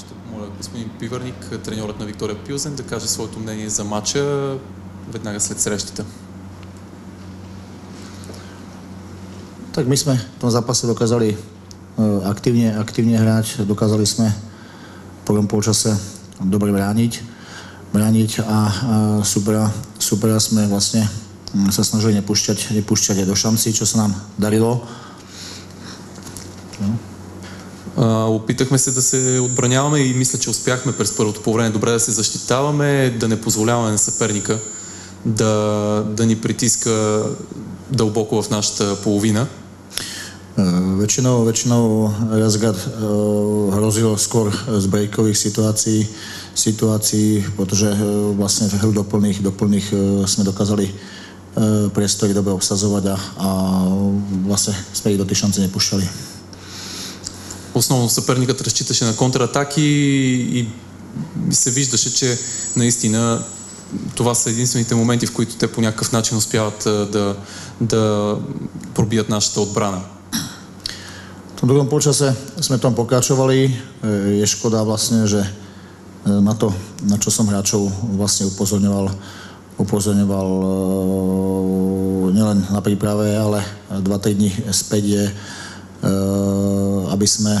Ще помоля господин Пивърник, треньорът на Виктория Пилзен, да каже своето мнение за матча веднага след срещата. Tak my sme v tom zápase dokázali aktívne, aktívne hrať, dokázali sme v prvom polčase dobre brániť, brániť a supera, supera sme vlastne sa snažili nepúšťať, nepúšťať do šanci, čo sa nám darilo. No. А, опитахме се да се отбраняваме и мисля, че успяхме през първото по време добре да се защитаваме, да не позволяваме на съперника да, да ни притиска дълбоко в нашата половина. Väčšinou, väčšinou Razgard hrozil skôr z breakových situácií, situácií, pretože vlastne hru do plných, do plných sme dokázali priestory dobre obsazovať a, a vlastne sme ich do tej šance nepúšťali. Основно съперникът разчиташе на контратаки и, и се виждаше, че наистина това са единствените моменти, в които те по някакъв начин успяват да, да пробият нашата отбрана. V tom druhom počase sme tom pokračovali. Je škoda vlastne, že na to, na čo som hráčov vlastne upozorňoval, upozorňoval nielen na príprave, ale 2-3 dní späť je, aby sme,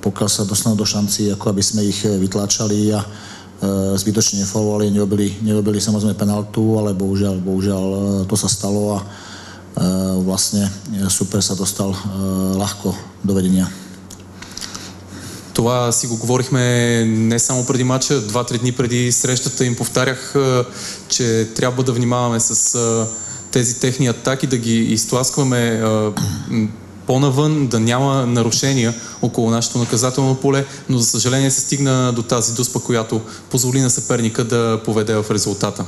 pokiaľ sa dostanú do šanci, ako aby sme ich vytlačali a zbytočne nefaulovali, nerobili, nerobili samozrejme penaltu, ale bohužiaľ, bohužiaľ to sa stalo a vlastne Супер се достал лахко до ведения. Това си го говорихме не само преди матча, два-три дни преди срещата им повтарях, че трябва да внимаваме с тези техни атаки, да ги изтласкваме по-навън, да няма нарушения около нашето наказателно поле, но за съжаление се стигна до тази дуспа, която позволи на съперника да поведе в резултата.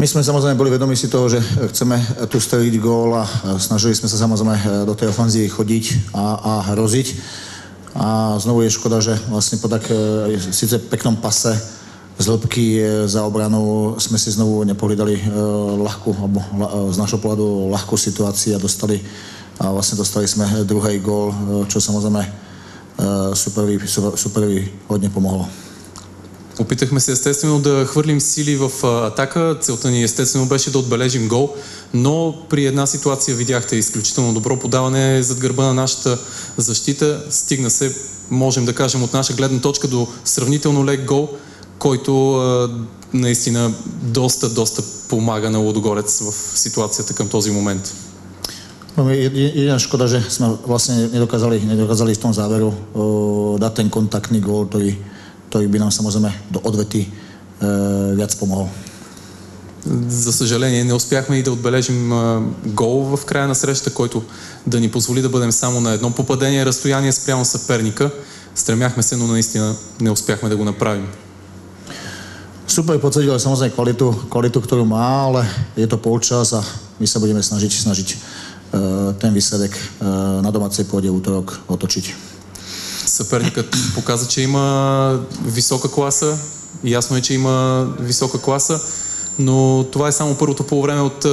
My sme samozrejme boli vedomi si toho, že chceme tu streliť gól a snažili sme sa samozrejme do tej ofenzívy chodiť a, a hroziť. A znovu je škoda, že vlastne po tak síce peknom pase z hĺbky za obranou sme si znovu nepohlídali ľahkú, alebo z našho pohľadu ľahkú situáciu a dostali, a vlastne dostali sme druhý gól, čo samozrejme superovi, superovi hodne pomohlo. Опитахме се естествено да хвърлим сили в атака. Целта ни естествено беше да отбележим гол, но при една ситуация видяхте изключително добро подаване зад гърба на нашата защита. Стигна се, можем да кажем от наша гледна точка, до сравнително лек гол, който наистина доста, доста помага на Лодогорец в ситуацията към този момент. Jediná škoda, že sme vlastne nedokázali, nedokázali v tom záveru dať ten kontaktný gól, ktorý той би нам samozrejme до odvety е, вяц pomohol. За съжаление не успяхме и да отбележим гол в края на срещата, който да ни позволи да бъдем само на едно попадение разстояние спрямо съперника. Стремяхме се, но наистина не успяхме да го направим. Super potvrdil samozrejme kvalitu, kvalitu, ktorú má, ale je to polčas a my sa budeme snažiť, snažiť ten výsledek na domácej pôde útorok otočiť. съперникът показа, че има висока класа. Ясно е, че има висока класа, но това е само първото полувреме от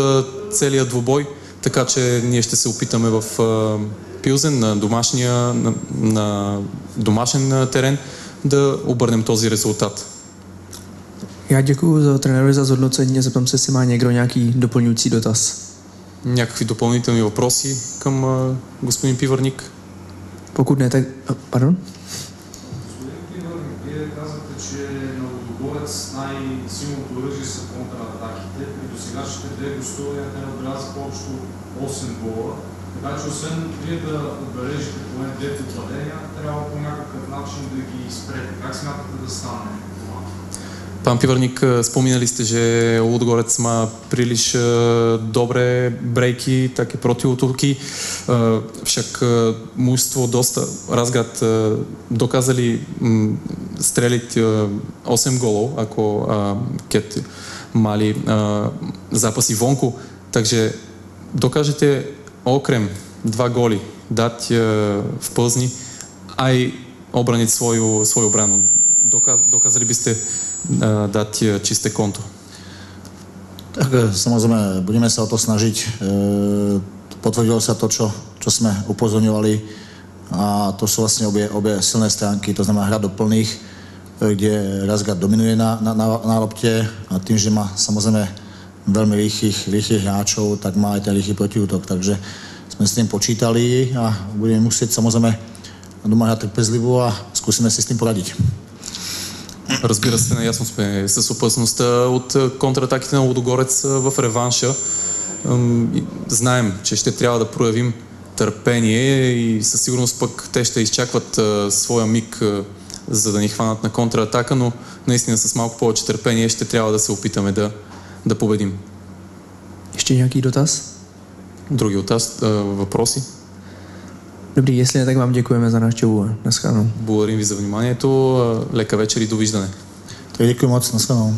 целия двубой, така че ние ще се опитаме в Пилзен на, домашния, на, на домашен терен да обърнем този резултат. Já děkuji za trenérovi za zhodnocení a zeptám se, jestli má někdo nějaký doplňující dotaz. Някакви допълнителни въпроси към господин Пивърник? Pokud ne, tak... Pardon? Вие казвате, че на Лудогорец най-силното оръжие са контратаките. При досегашните две гостувания те набелязаха общо 8 гола. Така че освен вие да отбележите поне две попадения, трябва по някакъв начин да ги спрете. Как смятате да стане? Pán Pivarník, spomínali ste, že Ludogorec má príliš dobré brejky, také protiútoky, však mužstvo dosta, Razgat dokázali streliť 8 golov, ako keď mali zápasy vonku, takže dokážete okrem dva góly dať v Plzni aj obraniť svoju, svoju Dokázali by ste dať čisté konto? Tak samozrejme, budeme sa o to snažiť. Potvrdilo sa to, čo, čo sme upozorňovali a to sú vlastne obie, obie silné stránky, to znamená hra do plných, e, kde Razgard dominuje na, na, na, na lopte a tým, že má samozrejme veľmi rýchlych, rýchlych hráčov, tak má aj ten rýchly protiútok, takže sme s tým počítali a budeme musieť samozrejme doma hrať trpezlivo a skúsime si s tým poradiť. Разбира се, наясно сме с опасността от а, контратаките на Лудогорец а, в реванша. Знаем, че ще трябва да проявим търпение и със сигурност пък те ще изчакват а, своя миг, за да ни хванат на контратака, но наистина с малко повече търпение ще трябва да се опитаме да, да победим. Ještě nějaký dotaz? Други от вас а, въпроси? Dobrý, jestli ne, tak vám děkujeme za návštěvu. Naschledanou. Благодарим ви за вниманието. А, Лека вечер и довиждане. Tak děkuji moc, nashledanou.